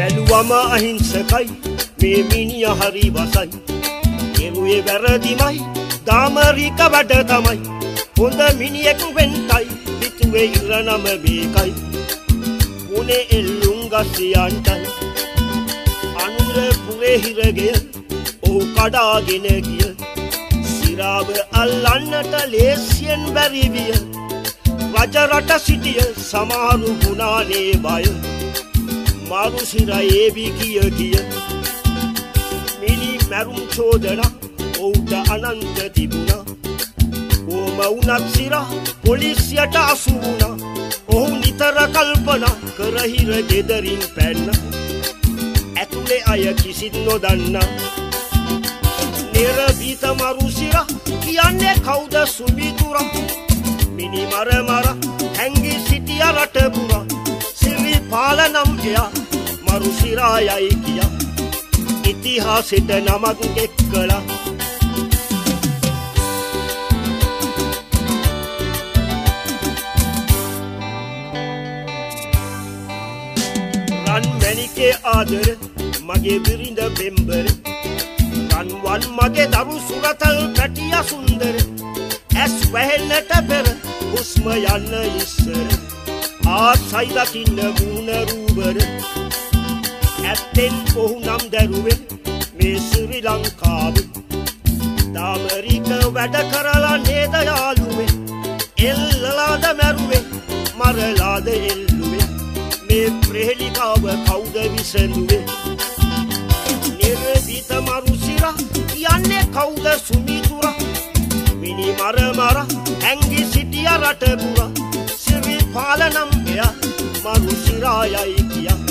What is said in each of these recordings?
බැලුවම අහිංසකයි. මේ මිනිිය හරි වසයි. එරුවේ වැරදිමයි. දාමරීක වැඩ තමයි. හොඳ මිනිියෙකු වෙන්ටයි පිතුවේ ඉරනම බේකයි උනේ එල්ලුම් ගස්සියන්ටයි. අනුර පුරේහිරගය ඔහු කඩාගෙන ගිය. සිරාව අල්ලන්නට ලේසියෙන් බැරිවිය රජරට සිටිය සමහරු ගුණානේ බය. මරු සිරයේවි කිය කිය. මිනි මැරුම් චෝදන ඔවුට අනන්ත තිබුණා. ඕම වුනත් සිරා පොලිසියට අසුවුණා ඔහු නිතර කල්පන කරහිර ගෙදරින් පැන්න. ඇතුළේ අය කිසිත් නොදන්න. නිරබීත මරුසිර කියන්නේ කවුද සුමිතුර? මිනි මර මර හැංගි සිටිය රටපුර. සිරි පාලනම් එයා මරුසිරායයි කිය. ඉතිහාසෙට නමක් එක් කලා රන් මැනිකේ ආදර මගේ බිරිඳ පෙම්බර රන්වන් මගේ දරු සුරතල් පැටිය සුන්දර. ඇස් වැහෙන්නට පෙර හුස්ම යන්න ඉස්සර. ආසයි දකින්න මුණරූවර ඇත්තෙන් ඔහු නම් දැරුවෙන් මේ සිරි ලංකාව දාමරික වැඩ කරලා නේද යාළුවේ එල්ලලාද මැරුවේ මරලාද එල්ලුවේ මේ ප්‍රහෙලිකාව කවුද විසඳුවේ? නිර්විත මරුසිර කියන්නේ කවුද සුමිතුර? මිනි මර මර ඇංගි සිටිය රටපුර. සිරි පාලනම් එය මරුසිරායයි කිය.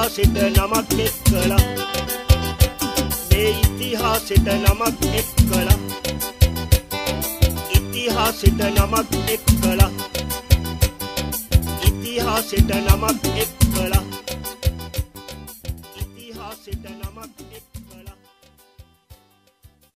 ඉතිහාසෙට නමක් එක් කළා මේ ඉතිහාසෙට නමක් එක් කළා ඉතිහාසෙට නමක් එක් කළා ඉතිහාසෙට නමක් එක් කළා ඉතිහාසෙට නමක් එක්